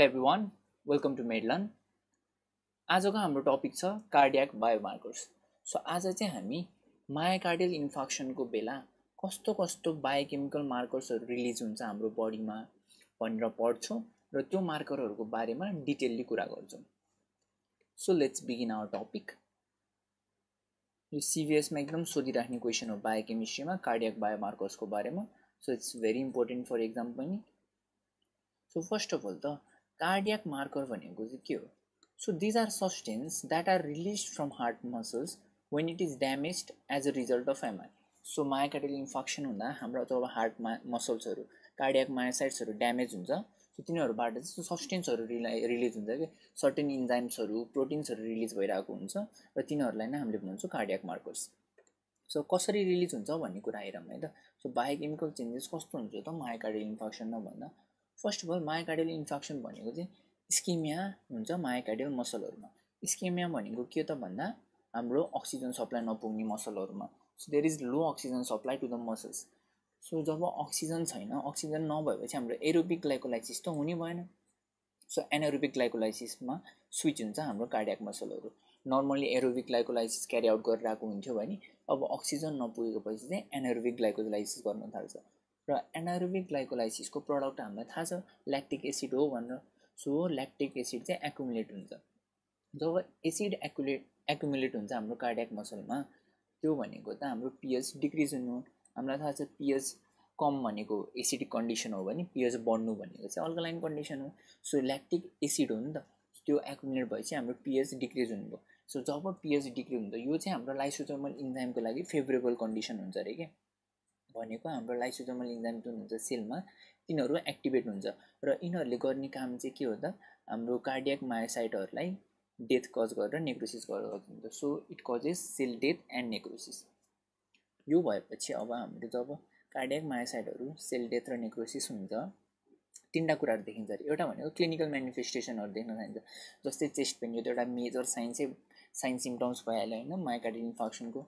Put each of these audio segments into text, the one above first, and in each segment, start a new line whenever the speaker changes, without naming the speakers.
Hello everyone welcome to मेडलन आजको हाम्रो टपिक छ कार्डियाक बायोमार्कर्स सो आज चाहिँ हामी मायाकार्डियल इन्फेक्सनको बेला कस्तो कस्तो बायोकेमिकल मार्कर्सहरू रिलिज हुन्छ हाम्रो बडीमा भनेर पढ्छौँ र त्यो मार्करहरूको बारेमा डिटेलली कुरा गर्छौँ. So let's begin our topic यो सिभिएसमा एकदम सोधिराख्ने क्वेसन हो बायोकेमिस्ट्रीमा कार्डियाक बायोमार्कर्सको बारेमा. So it's very important for exam पनि. सो फर्स्ट अफ अल त कार्डियाक मार्कर भनेको चाहिँ के हो so these are substances that are release from heart muscles when it is damage as a result of MI so myocardial infection हुँदा हाम्रो अब हार्टमा मसल्सहरू कार्डियाक मायासाइट्सहरू ड्यामेज हुन्छ सो तिनीहरूबाट चाहिँ सब्सटेन्सहरू रिला रिलिज हुन्छ कि सर्टेन इन्जाइम्सहरू प्रोटिन्सहरू रिलिज भइरहेको हुन्छ र तिनीहरूलाई नै हामीले भन्छौँ कार्डियाक मार्कर्स सो कसरी रिलिज हुन्छ भन्ने कुरा हेरौँ है त सो बायोकेमिकल चेन्जेस कस्तो हुन्छ त मायाकार्डियल इन्फेक्सनमा भन्दा first of all myocardial infection भनेको चाहिँ स्किमिया हुन्छ मायाकार्डियल मसलहरूमा स्किमिया भनेको के त भन्दा हाम्रो अक्सिजन सप्लाई नपुग्ने मसलहरूमा so there is low oxygen supply to the muscles so job oxygen छैन अक्सिजन नभएपछि हाम्रो एरोबिक ग्लाइकोलाइसिस त हुने भएन। सो एनारोबिक ग्लाइकोलाइसिसमा स्विच हुन्छ हाम्रो cardiac मसलहरू normally aerobic glycolysis carry out गरिरहेको हुन्थ्यो भने अब अक्सिजन नपुगेको पछि चाहिँ एनारोबिक ग्लाइकोलाइसिस गर्न थाल्छ। र एनारोबिक ग्लाइकोलाइसिसको प्रडक्ट हामीलाई थाहा छ ल्याक्टिक एसिड हो भनेर। सो ल्याक्टिक एसिड चाहिँ एकुमुलेट हुन्छ। जब एसिड एकुलेट एकुमुलेट हुन्छ हाम्रो कार्डियाक मसलमा त्यो भनेको त हाम्रो पिएच डिक्रिज हुनु हामीलाई थाहा छ पिएच कम भनेको एसिडिक कन्डिसन हो भने पिएच बढ्नु भनेको चाहिँ अल्कलाइन कन्डिसन हो। सो ल्याक्टिक एसिड हो नि त। त्यो एकुमुलेट भएपछि हाम्रो पिएच डिक्रिज हुनुभयो। सो जब पिएच डिक्रिज हुन्छ यो चाहिँ हाम्रो लाइसोजोमल इन्जाइमको लागि फेभरेबल कन्डिसन हुन्छ अरे क्या। भनेको हाम्रो लाइसोजोमल इन्जाइम जुन हुन्छ सेलमा तिनीहरू एक्टिभेट हुन्छ। र यिनीहरूले गर्ने काम चाहिँ के हो त? हाम्रो कार्डियाक मायोसाइटहरूलाई डेथ कज गरेर नेक्रोसिस गरेर हुन्छ so it causes cell death and necrosis यो भएपछि अब हामीले जब कार्डियाक मायोसाइटहरू सेल डेथ र नेक्रोसिस हुन्छ तिनवटा कुराहरू देखिन्छ अरे। एउटा भनेको क्लिनिकल मेनिफेस्टेसनहरू देख्न चाहिन्छ जस्तै चेस्ट पेन यो त एउटा मेजर साइन चाहिँ साइन सिम्टम्स भइहाल्यो होइन माइकार्डियल इन्फेक्सनको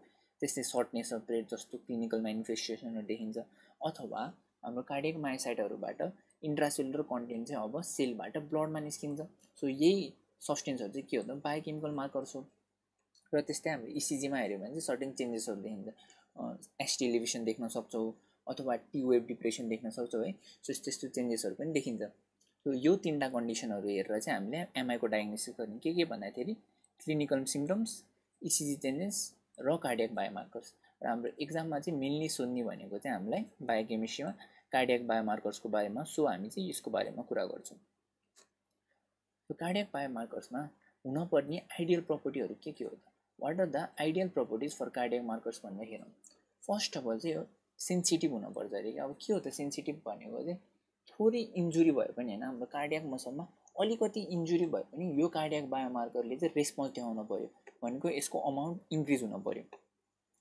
त्यस्तै सर्टनेस अफ ब्रेड जस्तो क्लिनिकल मेनिफेस्टेसनहरू देखिन्छ। अथवा हाम्रो कार्डियक मायोसाइटहरूबाट इन्ट्रासेलुलर कन्टेन्ट चाहिँ अब सेलबाट ब्लडमा निस्किन्छ। सो यही सस्टेन्सहरू चाहिँ के हो त? बायोकेमिकल मार्कर्स हो। र त्यस्तै हाम्रो इसिजीमा e हेऱ्यो भने चाहिँ सर्टेन चेन्जेसहरू देखिन्छ। एसटिलिभिसन देख्न सक्छौँ अथवा टिवेभ डिप्रेसन देख्न सक्छौँ है। सो त्यस्तो चेन्जेसहरू पनि देखिन्छ। सो यो तिनवटा कन्डिसनहरू हेरेर चाहिँ हामीले एमआईको डायग्नोसिस गर्ने। के के भन्दाखेरि क्लिनिकल सिम्टम्स इसिजी चेन्जेस र कार्डियक बायोमार्कर्स र हाम्रो इक्जाममा चाहिँ मेनली सोध्ने भनेको चाहिँ हामीलाई बायोकेमिस्ट्रीमा कार्डियक बायोमार्कर्सको बारेमा सो हामी चाहिँ यसको बारेमा कुरा गर्छौँ। यो कार्डियक बायोमार्कर्समा हुनपर्ने आइडियल प्रपर्टीहरू के के हो त? What are the ideal properties for cardiac markers भनेर हेरौँ। फर्स्ट अफ अल चाहिँ यो सेन्सिटिभ हुनुपर्छ अरे अब के हो त सेन्सिटिभ भनेको चाहिँ थोरै इन्जुरी भए पनि होइन हाम्रो कार्डियक मसलमा अलिकति इन्जुरी भए पनि यो कार्डियक बायोमार्करले चाहिँ रेस्पोन्स देखाउनु पऱ्यो। भनेको यसको अमाउन्ट इन्क्रिज हुनु पऱ्यो।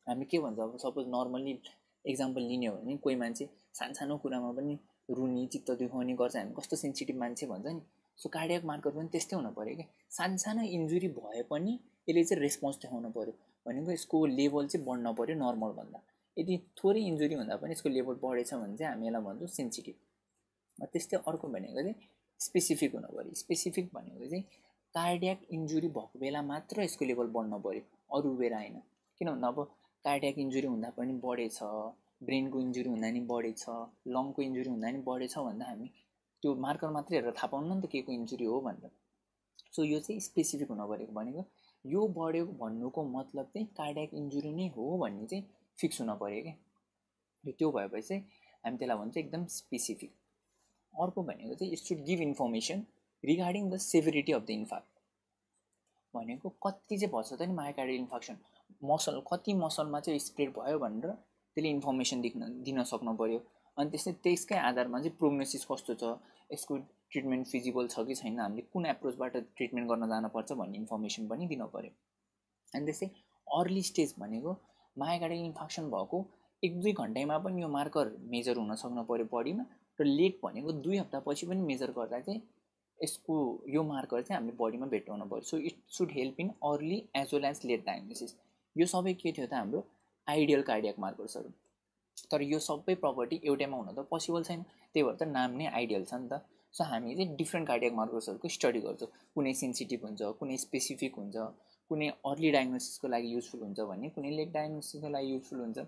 हामी के भन्छ अब सपोज नर्मल्ली इक्जाम्पल लिने हो भने कोही मान्छे सानो सानो कुरामा पनि रुनी चित्त दुखाउने गर्छ। हामी कस्तो सेन्सिटिभ मान्छे भन्छ नि सो कार्डियक मार्कर पनि त्यस्तै हुनु पऱ्यो कि? सानो इन्जुरी भए पनि यसले चाहिँ रेस्पोन्स देखाउनु पऱ्यो। भनेको यसको लेभल चाहिँ बढ्न पऱ्यो नर्मलभन्दा यदि थोरै इन्जुरी हुँदा पनि यसको लेभल बढेछ भने चाहिँ हामी यसलाई भन्छौँ सेन्सिटिभ त्यस्तै अर्को भनेको चाहिँ स्पेसिफिक हुनु पऱ्यो। स्पेसिफिक भनेको चाहिँ कार्डियाक इन्जुरी भएको बेला मात्र यसको लेभल बढ्न पऱ्यो। अरू बेला होइन। किन भन्दा अब कार्डियाक इन्जुरी हुँदा पनि बढेछ ब्रेनको इन्जुरी हुँदा नि बढेछ लङको इन्जुरी हुँदा नि बढेछ भन्दा हामी त्यो मार्कर मात्रै हेरेर थाहा पाउनु नि त के को इन्जुरी हो भनेर। सो यो चाहिँ स्पेसिफिक हुन परेको भनेको यो बढ्यो भन्नुको मतलब चाहिँ कार्डियाक इन्जुरी नै हो भन्ने चाहिँ फिक्स हुन पऱ्यो क्या त्यो भएपछि चाहिँ हामी त्यसलाई भन्छ एकदम स्पेसिफिक अर्को भनेको चाहिँ it should give information regarding the severity of the infect भनेको कति चाहिँ भन्छ त नि मायोकार्डियल इन्फेक्सन मसल कति मसलमा चाहिँ स्प्रेड भयो भनेर त्यसले इन्फर्मेसन दिन दिन सक्नु पऱ्यो अनि त्यस्तै त्यसकै आधारमा चाहिँ प्रोग्नोसिस कस्तो छ? यसको ट्रिटमेन्ट फिजिबल छ कि छैन? हामीले कुन एप्रोचबाट ट्रिटमेन्ट गर्न जानुपर्छ भन्ने इन्फर्मेसन पनि दिनु पऱ्यो अनि त्यस्तै अर्ली स्टेज भनेको मायाकार्डियल इन्फेक्सन भएको एक दुई घन्टैमा पनि यो मार्कर मेजर हुन सक्नु पऱ्यो बडीमा र लेट भनेको दुई हप्तापछि पनि मेजर गर्दा चाहिँ यसको यो मार्कर चाहिँ हामीले बडीमा भेट्टाउनु पऱ्यो। So it should help in early as well as late diagnosis यो सबै के थियो त हाम्रो आइडियल कार्डियक मार्कर्सहरू तर यो सबै प्रपर्टी एउटैमा हुन त पोसिबल छैन। त्यही भएर त नाम नै आइडियल छ नि त। सो हामी चाहिँ डिफ्रेन्ट कार्डियक मार्कर्सहरूको स्टडी गर्छौँ। कुनै सेन्सिटिभ हुन्छ कुनै स्पेसिफिक हुन्छ कुनै अर्ली डायग्नोसिसको लागि युजफुल हुन्छ भने कुनै लेट डायग्नोसिसको लागि युजफुल हुन्छ।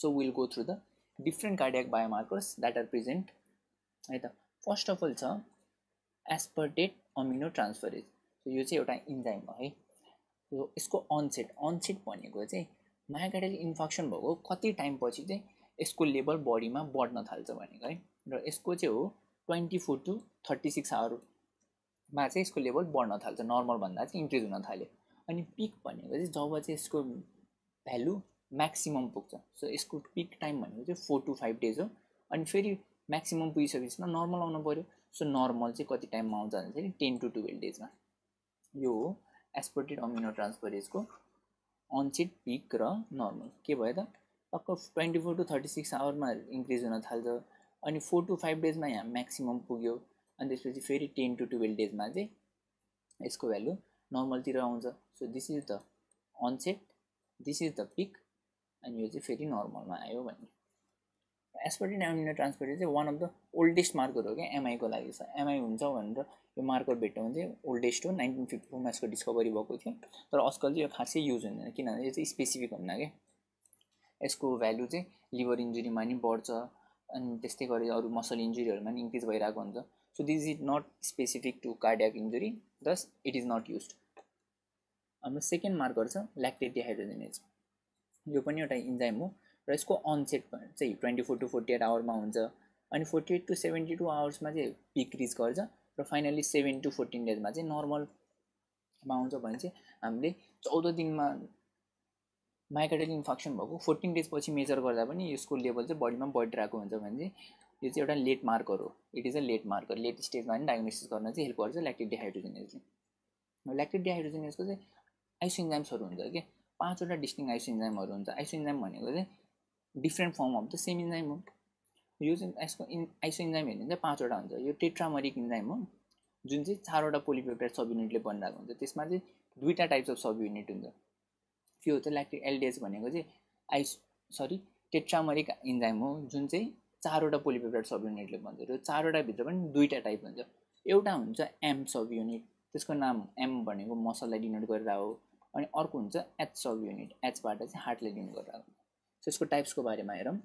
So will go through the different cardiac biomarkers that are present है त। फर्स्ट अफ अल छ एसपर्टेट अमिनो ट्रान्सफरेज यो चाहिँ एउटा इन्जाइम हो है। यो यसको अनसेट अनसेट भनेको चाहिँ मायाकाइडल इन्फेक्सन भएको कति टाइमपछि चाहिँ यसको लेभल बडीमा बढ्न थाल्छ भनेको है। र यसको चाहिँ हो twenty four to thirty six आवरमा चाहिँ यसको लेभल बढ्न थाल्छ नर्मलभन्दा चाहिँ इन्क्रिज हुन थाल्यो। अनि पिक भनेको चाहिँ जब चाहिँ यसको भ्यालु म्याक्सिमम् पुग्छ। सो यसको पिक टाइम भनेको चाहिँ फोर टु फाइभ डेज हो। अनि फेरि म्याक्सिमम् पुगिसकेपछि नर्मल आउनु पऱ्यो। सो नर्मल चाहिँ कति टाइममा आउँछ भन्दाखेरि टेन टु टुवेल्भ डेजमा। यो हो एसपर्टेड अमिनो ट्रान्सफरेजको अनसिट पिक र नर्मल के भयो त? टक्क twenty four to thirty six आवरमा increase हुन थाल्छ अनि फोर टु फाइभ डेजमा यहाँ म्याक्सिमम् पुग्यो अनि त्यसपछि फेरि टेन टु टुवेल्भ डेजमा चाहिँ यसको भ्यालु नर्मलतिर आउँछ। So this is the onset this is the peak अनि यो चाहिँ फेरि नर्मलमा आयो भन्ने एसपर्टिन एमिनो ट्रान्सफर चाहिँ one of the oldest marker हो क्या एमआईको लागि छ। एमआई हुन्छ भनेर यो मार्कर भेट्यो भने चाहिँ ओल्डेस्ट हो नाइन्टिन फिफ्टी फोरमा यसको डिस्कभरी भएको थियो। तर आजकल चाहिँ यो खासै युज हुँदैन किनभने यो चाहिँ स्पेसिफिक हुन्न क्या। यसको भ्यालु चाहिँ लिभर इन्जुरीमा नि बढ्छ अनि त्यस्तै गरी अरू मसल इन्जुरीहरूमा नि इन्क्रिज भइरहेको हुन्छ। So this is not specific to cardiac injury thus it is not use हाम्रो सेकेन्ड मार्कर छ ल्याक्टेड डिहाइड्रोजेनेज यो पनि एउटा इन्जाइम हो। र यसको अनसेट चाहिँ twenty four to forty eight आवरमा हुन्छ अनि forty eight to seventy two आवर्समा चाहिँ पिक रिच गर्छ र फाइनली सेभेन टु फोर्टिन डेजमा चाहिँ नर्मलमा आउँछ भने चाहिँ हामीले चौध दिनमा माइकाइडल इन्फेक्सन भएको फोर्टिन डेजपछि मेजर गर्दा पनि यसको लेभल चाहिँ बडीमा बढिरहेको हुन्छ भने चाहिँ यो चाहिँ एउटा लेट मार्कर हो। It is a late marker late स्टेजमा पनि डायग्नोसिस गर्न चाहिँ हेल्प गर्छ ल्याक्टिक डिहाइड्रोजिनेसले ल्याक्टिक डिहाइड्रोजिनेसको चाहिँ आइसोइन्जाइम्सहरू हुन्छ कि? पाँचवटा डिस्टिङ आइसोइन्जाइमहरू हुन्छ। आइसोइन्जाइम भनेको चाहिँ different form of the same enzyme हो यो चाहिँ यसको इन आइसो इन्जाइम हेर्ने चाहिँ पाँचवटा हुन्छ यो टेट्रामरिक इन्जाइम हो जुन चाहिँ चारवटा पोलिपेप्टाइड सब युनिटले बनिरहेको हुन्छ त्यसमा चाहिँ दुईवटा टाइप्स अफ सब युनिट हुन्छ। त्यो चाहिँ ल्याक्टिक एलडिएच भनेको चाहिँ आइस सरी टेट्रामरिक इन्जाइम हो जुन चाहिँ चारवटा पोलिपेप्टाइड सब युनिटले बन्छ र चारवटा भित्र पनि दुईवटा टाइप हुन्छ। एउटा हुन्छ एम सब युनिट त्यसको नाम एम भनेको मसललाई डिनोट गरेर हो अनि अर्को हुन्छ एच सब युनिट एचबाट चाहिँ हार्टलाई डिनोट गरेर हो। सो यसको टाइप्सको बारेमा हेरौँ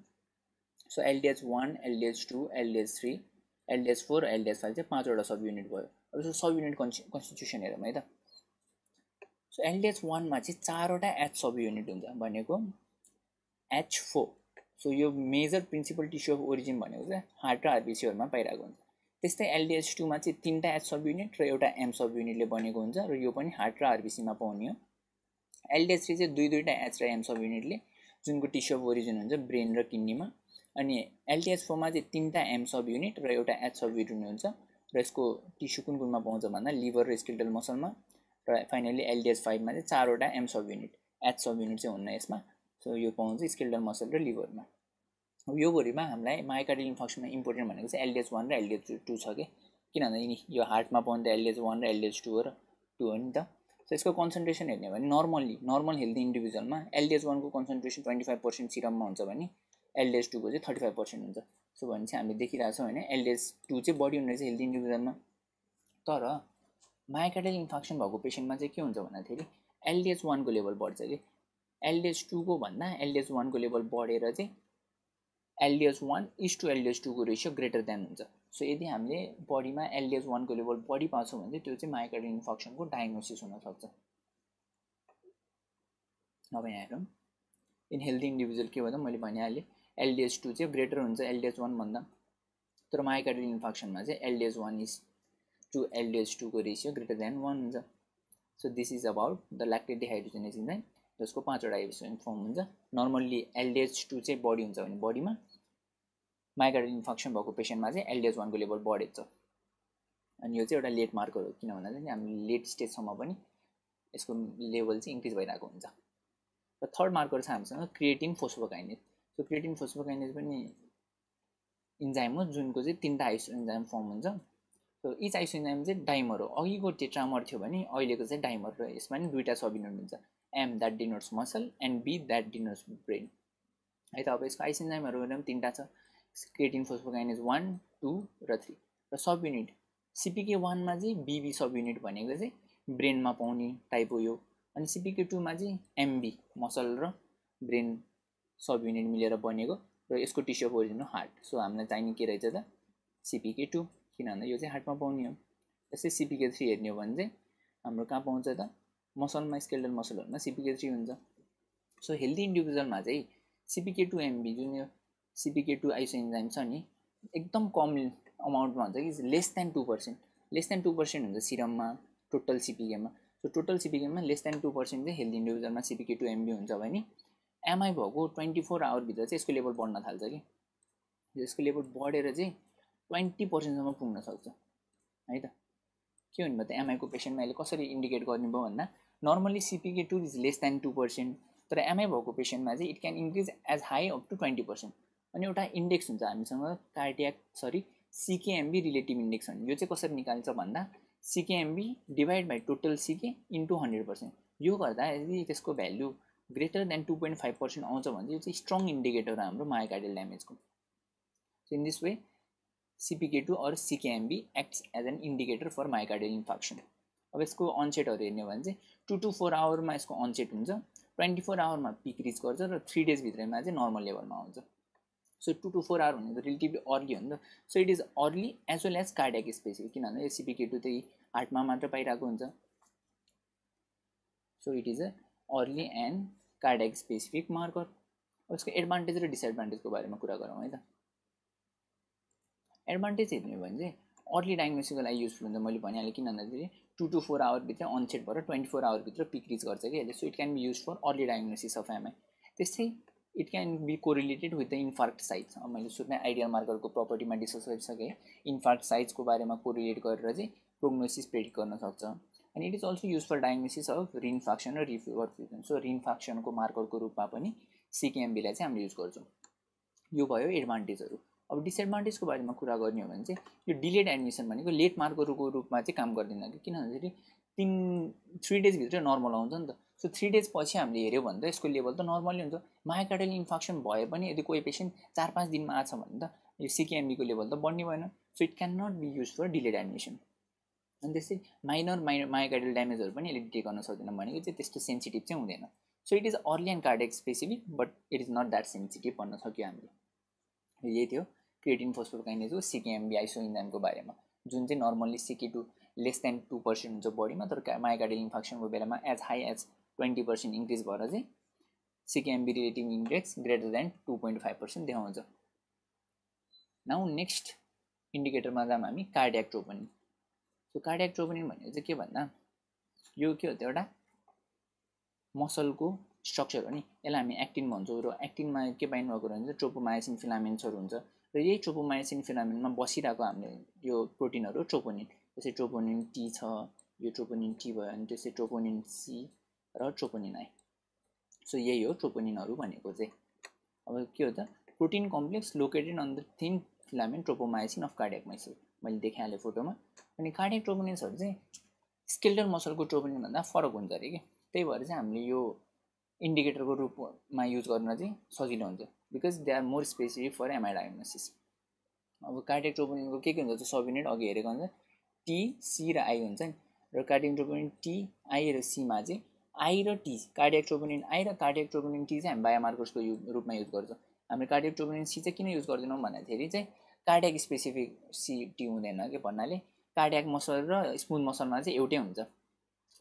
so LDH one LDH two LDH three LDH four LDH five चाहिँ पाँचवटा सब युनिट भयो अब यसको सब युनिट कन्सि कन्स्टिट्युसन हेरौँ है त सो एलडिएच वानमा चाहिँ चारवटा एच सब युनिट हुन्छ भनेको एच फोर सो यो major principal tissue of origin भनेको चाहिँ हार्ट र आरबिसीहरूमा पाइरहेको हुन्छ त्यस्तै एलडिएच टूमा चाहिँ तिनवटा एच सब युनिट र एउटा एम सब युनिटले बनेको हुन्छ र यो पनि हार्ट र आरबिसीमा पाउने हो। एलडिएच थ्री चाहिँ दुई दुईवटा एच र एम सब युनिटले जुनको टिस्यु अफ ओरिजिन हुन्छ ब्रेन र किडनीमा अनि एलटिएच फोरमा चाहिँ तिनवटा एम सब युनिट र एउटा एच सब युनिट हुन्छ। र यसको टिस्यु कुन कुनमा पाउँछ भन्दा लिभर र स्किल्टल मसलमा। र फाइनली एलडिएच फाइभमा चाहिँ चारवटा M sub unit H sub unit चाहिँ हुन्न यसमा। सो यो पाउँछ स्किल्टल मसल र लिभरमा। यो भरिमा हामीलाई माइकार्डियल इन्फेक्सनमा इम्पोर्टेन्ट भनेको चाहिँ एलडिएच वान र एलडिएच टू छ कि? किनभने यो हार्टमा पाउने एलडिएच वान र एलडिएच टू हो र टू हो नि त। सो यसको कन्सन्ट्रेसन हेर्ने भने नर्मल्ली नर्मल हेल्दी इन्डिभिजुअलमा एलडिएच वानको कन्सन्ट्रेसन ट्वेन्टी फाइभ पर्सेन्ट सिरममा हुन्छ भने एलडिएच टूको चाहिँ थर्टी फाइभ पर्सेन्ट हुन्छ। सो भने चाहिँ हामीले देखिरहेको छौँ होइन एलडिएच टू चाहिँ बढी हुने रहेछ हेल्दी इन्डिभिजुअलमा तर माइकाइडल इन्फेक्सन भएको पेसेन्टमा चाहिँ के हुन्छ भन्दाखेरि एलडिएच वानको लेभल बढ्छ कि एलडिएच टूको भन्दा एलडिएच वानको लेभल बढेर चाहिँ LDH one is to LDH टूको ratio greater than हुन्छ। सो यदि हामीले बडीमा एलडिएच वानको लेभल बढी पाउँछौँ भने चाहिँ त्यो चाहिँ माइकार्डियल इन्फेक्सनको डायग्नोसिस हुनसक्छ अब यहाँ हेरौँ। इन हेल्दी इन्डिभिजुअल के भन्दा मैले भनिहालेँ एलडिएच टू चाहिँ ग्रेटर हुन्छ एलडिएच वानभन्दा तर माइकार्डियल इन्फेक्सनमा चाहिँ LDH one is to LDH टूको ratio greater than one हुन्छ। So this is about the lactate dehydrogenase enzyme जसको पाँचवटा एपिसोड फर्म हुन्छ। नर्मल्ली एलडिएच टू चाहिँ बडी हुन्छ भने बडीमा माइग्रेन इन्फेक्सन भएको पेसेन्टमा चाहिँ एलडिएच वानको लेभल बढेको छ। अनि यो चाहिँ एउटा लेट मार्कर हो किन भन्दा चाहिँ हामी लेट स्टेजसम्म पनि यसको लेभल चाहिँ इन्क्रिज भइरहेको हुन्छ। र थर्ड मार्कर छ हामीसँग creatine phosphokinase. So creatine phosphokinase पनि इन्जाइम हो जुनको चाहिँ तिनवटा आइसो इन्जाइम फर्म हुन्छ। सो इच आइसो इन्जाइम चाहिँ डाइमर हो। अघिको टेट्रामर थियो भने अहिलेको चाहिँ डाइमर र यसमा नि दुइटा सब हुन्छ। M that denotes muscle and B that denotes brain. है त अब यसको आइसो इन्जाइमहरू पनि तिनवटा छ। क्रिएटिन फोस्फोकाइनेज वान टू र थ्री र सब युनिट सिपिके वानमा चाहिँ बिबी सब युनिट भनेको चाहिँ ब्रेनमा पाउने टाइप हो यो. अनि सिपिके टूमा चाहिँ एमबी मसल र ब्रेन सब युनिट मिलेर बनेको र यसको टिस्यु ओरिजिन हो हार्ट सो हामीलाई चाहिने के रहेछ त? सिपिके टू किन भन्दा यो चाहिँ हार्टमा पाउने हो। यस्तै सिपिके थ्री हेर्ने हो भने चाहिँ हाम्रो कहाँ पाउँछ त? मसलमा स्केल्डल मसलहरूमा सिपिके थ्री हुन्छ। सो हेल्दी इन्डिभिजुअलमा चाहिँ सिपिके टू एमबी जुन यो सिपिके टू आइसो इन्जाइम छ नि एकदम कम अमाउन्टमा हुन्छ कि less than two percent less than two percent हुन्छ सिरममा टोटल सिपिकेमा सो टोटल सिपिकेमा लेस देन टू पर्सेन्ट चाहिँ हेल्दी इन्डिभिजुअलमा सिपिके टू एमबी हुन्छ भने एमआई भएको ट्वेन्टी फोर आवरभित्र चाहिँ यसको लेभल बढ्न थाल्छ कि। यसको लेभल बढेर चाहिँ ट्वेन्टी पर्सेन्टसम्म पुग्न सक्छ। है त? के भन्नु भयो त एमआईको पेसेन्टमा अहिले कसरी इन्डिकेट गर्ने भयो भन्दा normally CPK two is less than two percent तर एमआई भएको पेसेन्टमा चाहिँ it can increase as high up to twenty percent अनि एउटा इन्डेक्स हुन्छ हामीसँग cardiac sorry CKMB relative index भन्ने। यो चाहिँ कसरी निकाल्छ भन्दा CKMB divide by total CK into hundred percent यो गर्दा यदि त्यसको value greater than two point five percent आउँछ भने यो चाहिँ स्ट्रङ इन्डिकेटर हाम्रो myocardial ड्यामेजको so in this way CPK two or CKMB acts as an indicator for myocardial infection अब यसको अनसेटहरू हेर्ने हो भने चाहिँ टु टू फोर आवरमा यसको अनसेट हुन्छ ट्वेन्टी फोर आवरमा पिक रिच गर्छ र थ्री डेजभित्रमा चाहिँ नर्मल लेभलमा आउँछ। So two to four hour भनेको रिलेटिभली अर्ली हो नि त so it is early as well as cardiac specific किनभने यो सिपिके टू चाहिँ हार्टमा मात्र पाइरहेको हुन्छ। So it is a early and cardiac specific marker यसको एडभान्टेज र डिसएडभान्टेजको बारेमा कुरा गरौँ है त। एडभान्टेज हेर्ने भने चाहिँ अर्ली डायग्नोसिसको लागि युजफुल हुन्छ मैले भनिहालेँ किन भन्दाखेरि टु टू फोर आवरभित्र अनसेट भएर ट्वेन्टी फोर आवरभित्र पिक रिच गर्छ कि यसले so it can be use for early diagnosis of MI त्यस्तै it can be correlated with the infarct size मैले सुरुमै आइडियल मार्करको प्रपर्टीमा डिस्कस गरिसकेँ। इन्फार्क्ट साइजको बारेमा कोरिलेट गरेर चाहिँ प्रोग्नोसिस प्रेडिक्ट गर्न सक्छ। अनि it is also use for diagnosis of reinfarction र रिफिवर फ्युजन सो रिन्फाक्सनको मार्करको रूपमा पनि सिकेएमबीलाई चाहिँ हामीले युज गर्छौँ। यो भयो एडभान्टेजहरू अब डिसएडभान्टेजको बारेमा कुरा गर्ने हो भने चाहिँ यो डिलेड एडमिसन भनेको लेट मार्करको रूपमा चाहिँ काम गर्दैन किन भन्दाखेरि तिन थ्री डेजभित्र नर्मल आउँछ नि त। सो थ्री डेज पछि हामीले हेऱ्यो भने त यसको लेभल त नर्मली हुन्छ। माइकार्डियल इन्फेक्सन भए पनि यदि कोही पेसेन्ट चार पाँच दिनमा आछ भने त यो सिकेएमबीको लेभल त बढ्ने भएन। So it can not be use for delayed admission अनि त्यस्तै माइनर माइ माइकार्डियल ड्यामेजहरू पनि यसले डिटेक्ट गर्न सक्दैन भनेको चाहिँ त्यस्तो सेन्सिटिभ चाहिँ हुँदैन। So it is early and cardiac specific but it is not that sensitive भन्न सक्यो हामीले। यही थियो। क्रिएटिन फोस्फोकाइनेजको सिकेएमबी आइसो इन्जाइमको बारेमा। जुन चाहिँ normally CK to less than two percent हुन्छ बडीमा तर माइकार्डियल इन्फेक्सनको बेलामा as high as twenty percent increase भएर चाहिँ CKMB relative index greater than two point five percent देखाउँछ। नाउ नेक्स्ट इन्डिकेटरमा जाऊँ हामी cardiac troponin so cardiac troponin भनेको चाहिँ के भन्दा यो के हो त एउटा मसलको स्ट्रक्चर हो नि। यसलाई हामी एक्टिन भन्छौँ र एक्टिनमा के पाइनु भएको हुन्छ ट्रोपोमाइसिन फिलामेन्ट्सहरू हुन्छ। र यही ट्रोपोमाइसिन फिलामेन्टमा बसिरहेको हामीले यो प्रोटिनहरू ट्रोपोनिन जस्तै ट्रोपोनिन टी छ यो ट्रोपोनिन टी भयो अनि त्यसै ट्रोपोनिन सी र ट्रोपोनिन आई सो यही हो ट्रोपोनिनहरू भनेको चाहिँ अब के हो त protein complex located on the thin filament tropomyosin of cardiac muscle मैले देखाइहालेँ फोटोमा अनि कार्डियक ट्रोपोनिन्सहरू चाहिँ स्केल्डल मसलको ट्रोपोनिनभन्दा फरक हुन्छ अरे कि। त्यही भएर चाहिँ हामीले यो इन्डिकेटरको रूपमा युज गर्न चाहिँ सजिलो हुन्छ। Because they are more specific for MI diagnosis अब कार्डियक ट्रोपोनिनको के के हुन्छ सब युनिट अघि हेरेको हुन्छ टी सी र आई हुन्छ नि र कार्डियक ट्रोपोनिन टी आई र सीमा चाहिँ आई र टी कार्डियक ट्रोपोनिन आई र कार्डियक ट्रोपोनिन टी चाहिँ हामी बायोमार्कर्सको यु रूपमा युज गर्छौँ। हामी कार्डियक ट्रोपोनिन सी चाहिँ किन युज गर्दैनौँ भन्दाखेरि चाहिँ कार्डियक स्पेसिफिक सी टी हुँदैन कि भन्नाले कार्डियक मसल र स्मुथ मसलमा चाहिँ एउटै हुन्छ।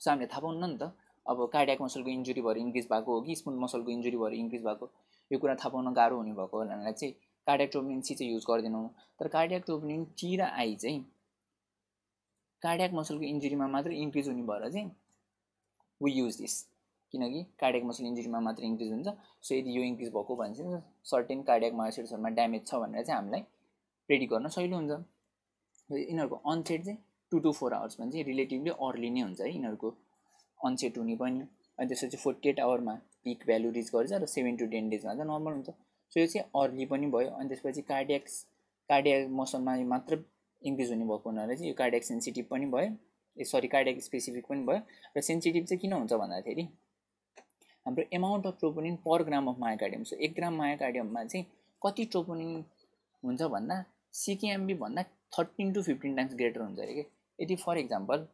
सो हामीले थाहा पाउनु नि त अब कार्डियक मसलको इन्जुरी भएर इन्क्रिज भएको हो कि स्मुथ मसलको इन्जुरी भएर इन्क्रिज भएको यो कुरा थाहा पाउन गाह्रो हुने भएको हुनाले चाहिँ कार्डियक ट्रोपोनिन सी चाहिँ युज गर्दैनौँ। तर कार्डियक ट्रोपोनिन टी र आई चाहिँ कार्डियक मसलको इन्जुरीमा मात्र इन्क्रिज हुने भएर चाहिँ वी युज दिस किनकि कार्डियक मसल इन्जुरीमा मात्र इन्क्रिज हुन्छ। सो यदि यो इन्क्रिज भएको भने चाहिँ सर्टेन कार्डियक मायोसाइट्सहरूमा ड्यामेज छ भनेर चाहिँ हामीलाई प्रेडिक्ट गर्न सहिलो हुन्छ। यिनीहरूको अनसेट चाहिँ टु टू फोर आवर्स भने चाहिँ रिलेटिभली अर्ली नै हुन्छ है। यिनीहरूको अनसेट हुने पनि। अनि त्यसपछि फोर्टी एट आवरमा पिक भ्यालु रिच गर्छ र सेभेन टु टेन डेजमा चाहिँ नर्मल हुन्छ। सो यो चाहिँ अर्ली पनि भयो। अनि त्यसपछि कार्डियक्स कार्डियक मसलमा मात्र इन्क्रिज हुने भएको हुनाले चाहिँ यो कार्डियक सेन्सिटिभ पनि भयो। ए सरी कार्डियक स्पेसिफिक पनि भयो र सेन्सिटिभ चाहिँ किन हुन्छ भन्दाखेरि हाम्रो amount of troponin per gram of myocardium so एक ग्राम मायाकार्डियममा चाहिँ कति ट्रोपोनिन हुन्छ भन्दा सिकेएमबी भन्दा thirteen to fifteen times greater हुन्छ अरे कि? यदि फर इक्जाम्पल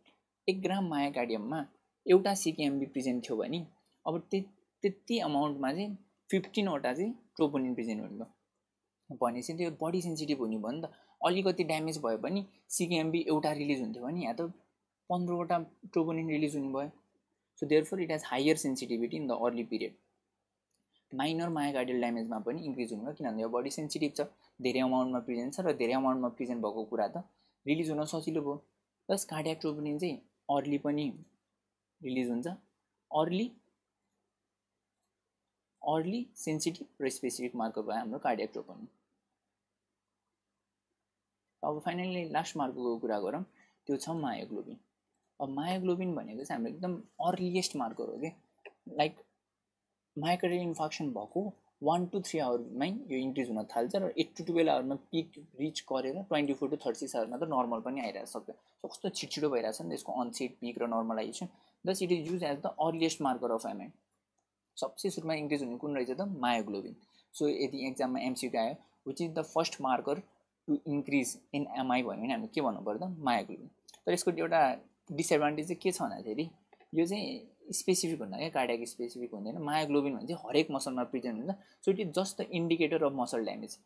एक ग्राम मायाकार्डियममा एउटा सिकेएमबी प्रेजेन्ट थियो भने अब त्य त्यति अमाउन्टमा चाहिँ फिफ्टिनवटा चाहिँ ट्रोपोनिन प्रेजेन्ट हुनुभयो। भनेपछि त्यो बडी सेन्सिटिभ हुने भयो नि त। अलिकति ड्यामेज भयो भने सिकेएमबी एउटा रिलिज हुन्थ्यो भने यहाँ त पन्ध्रवटा ट्रोपोनिन रिलिज हुने भयो। So therefore it has higher sensitivity in the early period minor myocardial ड्यामेजमा पनि इन्क्रिज हुनुभयो किनभने यो बडी सेन्सिटिभ छ धेरै अमाउन्टमा प्रेजेन्ट छ र धेरै अमाउन्टमा प्रेजेन्ट भएको कुरा त रिलिज हुन सजिलो भयो। प्लस कार्डियाक ट्रोपोनिन चाहिँ अर्ली पनि रिलिज हुन्छ। अर्ली अर्ली सेन्सिटिभ र स्पेसिफिक मार्कर भयो हाम्रो कार्डियाक ट्रोपोनिन अब फाइनल्ली लास्ट मार्करको कुरा गरौँ त्यो छ मायोग्लोबिन। अब मायोग्लोबिन भनेको चाहिँ हाम्रो एकदम अर्लिएस्ट मार्कर हो कि। लाइक माइक्रोडियल इन्फेक्सन भएको वान टू थ्री आवरमै यो इन्क्रिज हुन थाल्छ र एट टु टुवेल्भ आवरमा पिक रिच गरेर twenty four to thirty six आवरमा त नर्मल पनि आइरहेको सक्छ सो कस्तो छिटो भइरहेछ नि यसको अनसेट पिक र normalization thus it is use as the earliest marker of MI सबसे सुरुमा इन्क्रिज हुने कुन रहेछ त? मायोग्लोबिन। सो यदि एक्जाममा एमसिक्यू आयो which is the first marker to increase in MI भन्यो भने हामी के भन्नु पर्दा मायोग्लोबिन तर यसको एउटा डिसएडभान्टेज चाहिँ के छ भन्दाखेरि यो चाहिँ स्पेसिफिक हुँदैन क्या कार्डियाक स्पेसिफिक हुँदैन। मायोग्लोबिन भने चाहिँ हरेक मसलमा प्रेजेन्ट हुन्छ। So it is just the indicator of muscle damage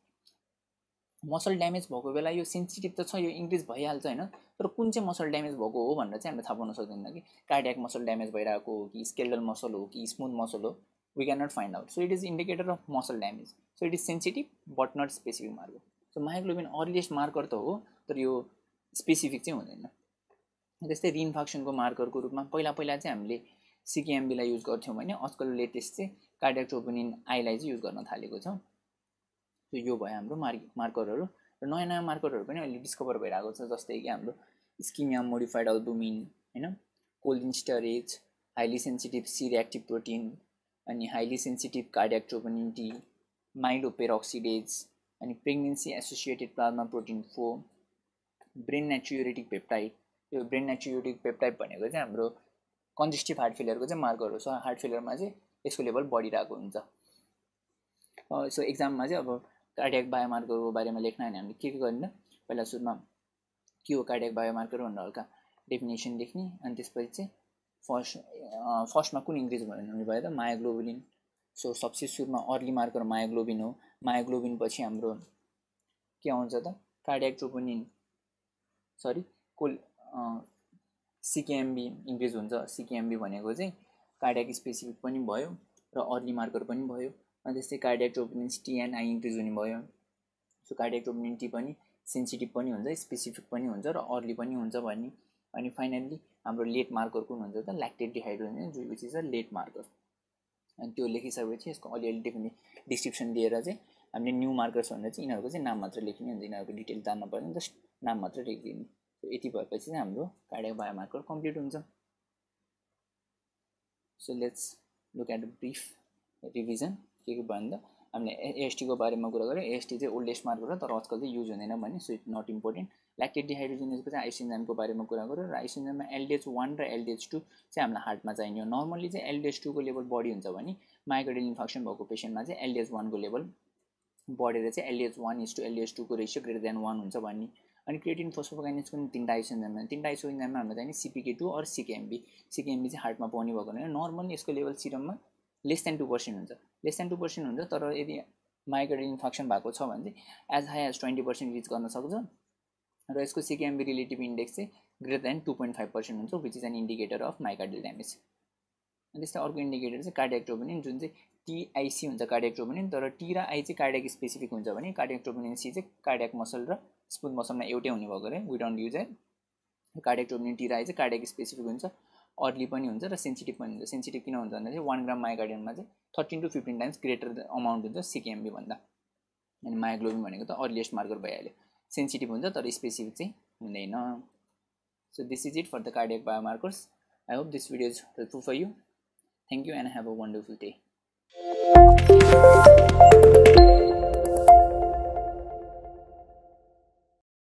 muscle damage भएको बेला यो सेन्सिटिभ त छ यो इन्क्रिज भइहाल्छ होइन। तर कुन चाहिँ मसल ड्यामेज भएको हो भनेर चाहिँ हामीले थाहा पाउन सक्दैन कि। कार्डियाक मसल ड्यामेज भइरहेको हो कि स्केल्डल मसल हो कि स्मुथ मसल हो we can not find out so it is indicator of muscle damage so it is sensitive but not specific marker so myoglobin earliest marker त हो तर यो स्पेसिफिक चाहिँ हुँदैन। त्यस्तै रिइन्फेक्सनको मार्करको रूपमा पहिला पहिला चाहिँ हामीले सिकेएमबीलाई युज गर्थ्यौँ भने आजकल लेटेस्ट चाहिँ कार्डियाक्ट्रोपोनिन आईलाई चाहिँ युज गर्न थालेको छ। सो यो भयो हाम्रो मार् मार्करहरू। र नयाँ नयाँ मार्करहरू पनि अहिले डिस्कभर भइरहेको छ जस्तै कि हाम्रो स्किमिया मोडिफाइड अल्बुमिन होइन? Choline storage highly sensitive C reactive protein अनि highly sensitive cardiac troponin T myeloperoxidase अनि pregnancy associated plasma protein for brain natriuretic peptide यो ब्रेन नेचुरिटिक पेप्टाइप भनेको चाहिँ हाम्रो कन्जेस्टिभ हार्ट फेलियरको चाहिँ मार्कर हो। हार्ट फेलियरमा चाहिँ यसको लेभल बढिरहेको हुन्छ। सो एक्जाममा चाहिँ अब कार्डियाक बायोमार्करको बारेमा लेख्न भने हामीले के के गर्ने पहिला सुरुमा के हो कार्डियाक बायोमार्कर भनेर हल्का डेफिनेसन लेख्ने अनि त्यसपछि चाहिँ फर्स्ट फर्स्टमा कुन इन्क्रिज भन्ने भयो त? मायाग्लोबिन सो सबसे सुरुमा अर्ली मार्कर मायाग्लोबिन हो। मायाग्लोबिन पछि हाम्रो के आउँछ त? कार्डियाक ट्रोपोनिन सरी कोल सिकेएमबी इन्क्रिज हुन्छ। सिकेएमबी भनेको चाहिँ कार्डियाक स्पेसिफिक पनि भयो र अर्ली मार्कर पनि भयो अनि त्यस्तै कार्डियाक ट्रोपिनिन टिएनआई इन्क्रिज हुने भयो। सो कार्डियाक ट्रोपिनिन टी पनि सेन्सिटिभ पनि हुन्छ स्पेसिफिक पनि हुन्छ र अर्ली पनि हुन्छ भन्ने। अनि फाइनल्ली हाम्रो लेट मार्कर कुन हुन्छ त? Lactate dehydrogenase which is a late marker. अनि त्यो लेखिसकेपछि यसको अलिअलि डेफिने डिस्क्रिप्सन दिएर चाहिँ हामीले न्यू मार्कर्स भनेर चाहिँ यिनीहरूको चाहिँ नाम मात्र लेख्ने हुन्छ यिनीहरूको डिटेल जान्न पर्ने जस्ट नाम मात्र लेखिदिने। यति भएपछि चाहिँ हाम्रो कार्डियक बायोमार्कर कम्प्लिट हुन्छ। So let's look at brief revision के के भयो भने त। हामीले एएसटीको बारेमा कुरा गऱ्यौँ। एएसटी चाहिँ ओल्डेस्ट मार्कर हो तर आजकल चाहिँ युज हुँदैन भने so it not important lactate डिहाइड्रोजिनेसको चाहिँ आइसिन्जामको बारेमा कुरा गऱ्यो र आइसिन्जाममा एलडिएच वान र एलडिएच टू चाहिँ हामीलाई हार्टमा चाहिने हो नर्मली चाहिँ एलडिएच टूको लेभल बढी हुन्छ भने माइक्रोडिल इन्फेक्सन भएको पेसेन्टमा चाहिँ एलडिएच वानको लेभल बढेर चाहिँ LDH one is to LDH टूको ratio greater than one हुन्छ भन्ने अनि क्रिएटिन फोस्फोकाइनेस पनि तिनवटा आइसोइन्जाममा तिनवटा आइसोइन्जाममा हाम्रो चाहिने CPK two or CKMB CKMB चाहिँ हार्टमा पाउने भएको होइन नर्मली यसको लेभल सिरममा लेस देन टू पर्सेन्ट हुन्छ लेस देन टू पर्सेन्ट हुन्छ तर यदि माइग्रेड इन्फेक्सन भएको छ भने चाहिँ as high as twenty percent reach गर्न सक्छ। र यसको सिकेएमबी रिलेटिभ इन्डेक्स चाहिँ greater than two point five percent हुन्छ which is an indicator of myocardial damage अनि त्यस्तै अर्को इन्डिकेटर चाहिँ कार्डियाक्ट्रोबोनिन जुन चाहिँ टिआइसी हुन्छ कार्डियाक्ट्रोबोनिन तर टी र आई चाहिँ कार्डियाक स्पेसिफिक हुन्छ भने कार्डियाक्ट्रोबोनिन सी चाहिँ कार्डियाक मसल र स्मुथ मसलमा एउटै हुने भएको अरे वी डोन्ट युज है कार्डियक टोमिनिटी राई चाहिँ कार्डियक स्पेसिफिक हुन्छ अर्ली पनि हुन्छ र सेन्सिटिभ पनि हुन्छ. सेन्सिटिभ किन हुन्छ भन्दा चाहिँ वान ग्राम माइगार्डियनमा चाहिँ thirteen to fifteen times greater amount हुन्छ सिकेएमबी भन्दा. अनि मायाग्लोबिन भनेको त अर्लिएस्ट मार्कर भइहाल्यो। सेन्सिटिभ हुन्छ तर स्पेसिफिक चाहिँ हुँदैन। So this is it for the cardiac biomarkers I hope this video is helpful for you thank you and have a wonderful day